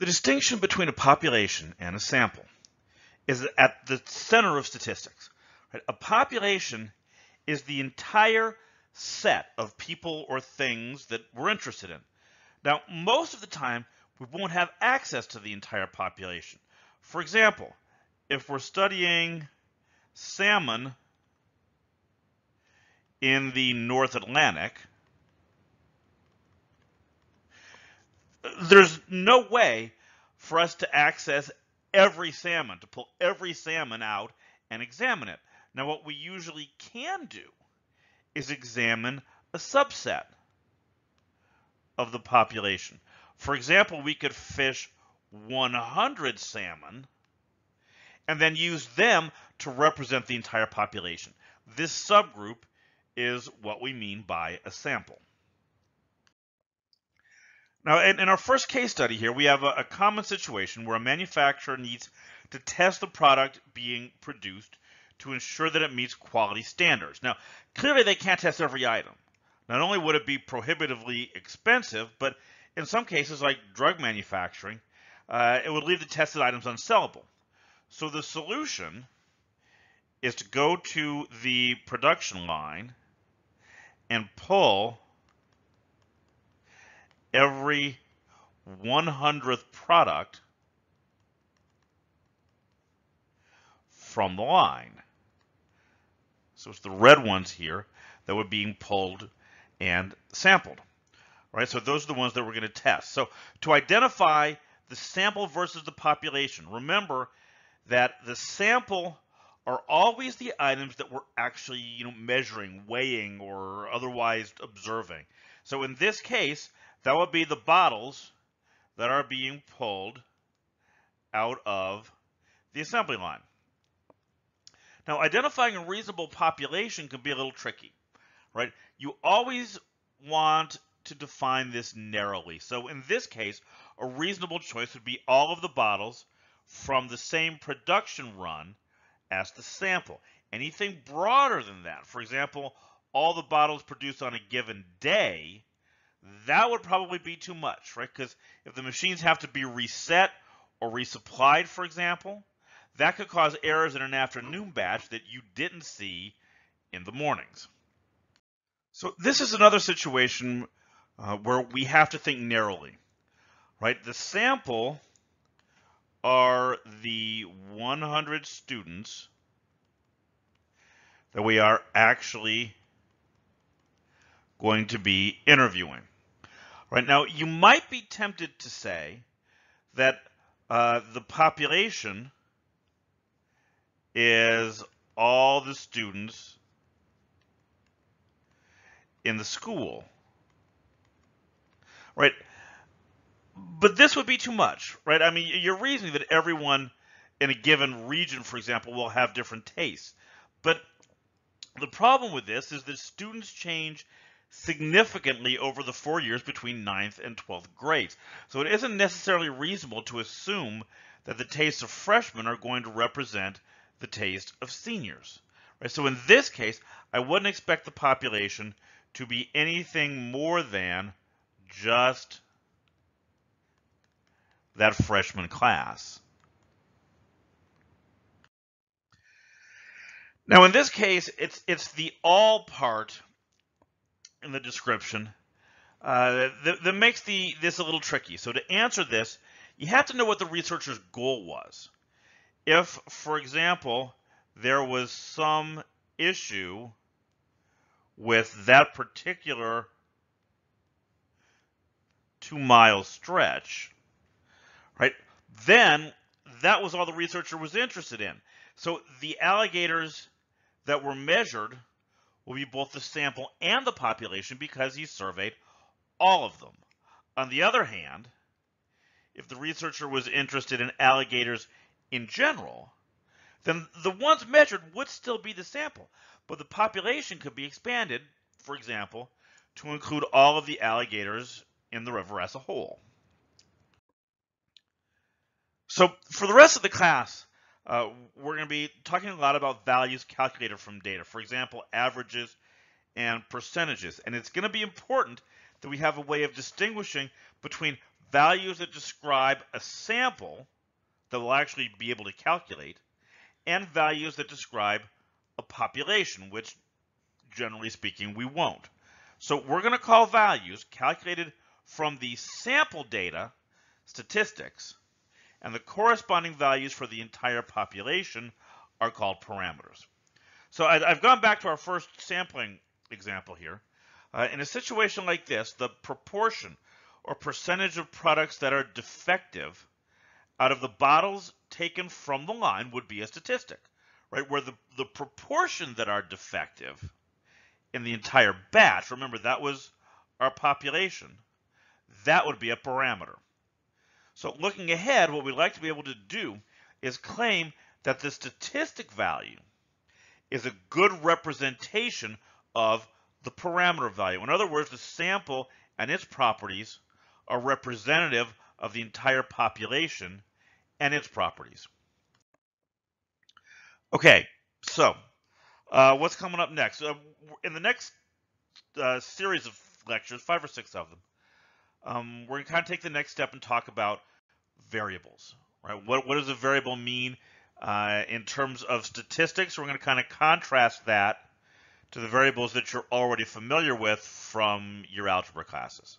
The distinction between a population and a sample is at the center of statistics. Right? A population is the entire set of people or things that we're interested in. Now, most of the time, we won't have access to the entire population. For example, if we're studying salmon in the North Atlantic, there's no way for us to access every salmon, to pull every salmon out and examine it. Now, what we usually can do is examine a subset of the population. For example, we could fish 100 salmon and then use them to represent the entire population. This subgroup is what we mean by a sample. Now, in, in, our first case study here, we have a, a, common situation where a manufacturer needs to test the product being produced to ensure that it meets quality standards. Now, clearly they can't test every item. Not only would it be prohibitively expensive, but in some cases, like drug manufacturing, uh, it would leave the tested items unsellable. So the solution is to go to the production line and pull every 100th product from the line. So it's the red ones here that were being pulled and sampled. Right, so those are the ones that we're going to test. So to identify the sample versus the population, remember that the sample are always the items that we're actually you know, measuring, weighing, or otherwise observing. So in this case, that would be the bottles that are being pulled out of the assembly line. Now, identifying a reasonable population can be a little tricky, right? You always want to define this narrowly. So in this case, a reasonable choice would be all of the bottles from the same production run as the sample. Anything broader than that, for example, all the bottles produced on a given day, that would probably be too much, right? Because if the machines have to be reset or resupplied, for example, that could cause errors in an afternoon batch that you didn't see in the mornings. So this is another situation uh, where we have to think narrowly, right? The sample are the 100 students that we are actually going to be interviewing. Right now, you might be tempted to say that uh, the population is all the students in the school. Right? But this would be too much, right? I mean, you're reasoning that everyone in a given region, for example, will have different tastes. But the problem with this is that students change significantly over the four years between 9th and 12th grades. So it isn't necessarily reasonable to assume that the tastes of freshmen are going to represent the taste of seniors. Right? So in this case, I wouldn't expect the population to be anything more than just that freshman class. Now in this case, it's it's the all part in the description uh, that, that makes the this a little tricky. So to answer this, you have to know what the researcher's goal was. If, for example, there was some issue with that particular two mile stretch, right, then that was all the researcher was interested in. So the alligators that were measured will be both the sample and the population because he surveyed all of them. On the other hand, if the researcher was interested in alligators in general, then the ones measured would still be the sample, but the population could be expanded, for example, to include all of the alligators in the river as a whole. So for the rest of the class, uh, we're going to be talking a lot about values calculated from data. For example, averages and percentages. And it's going to be important that we have a way of distinguishing between values that describe a sample that we'll actually be able to calculate, and values that describe a population, which generally speaking we won't. So we're going to call values calculated from the sample data statistics, and the corresponding values for the entire population are called parameters. So I've gone back to our first sampling example here. Uh, in a situation like this, the proportion or percentage of products that are defective out of the bottles taken from the line would be a statistic, right? Where the, the proportion that are defective in the entire batch, remember that was our population, that would be a parameter. So looking ahead, what we'd like to be able to do is claim that the statistic value is a good representation of the parameter value. In other words, the sample and its properties are representative of the entire population and its properties. Okay, so uh, what's coming up next? Uh, in the next uh, series of lectures, five or six of them, um, we're going to kind of take the next step and talk about variables. Right? What, what does a variable mean uh, in terms of statistics? We're going to kind of contrast that to the variables that you're already familiar with from your algebra classes.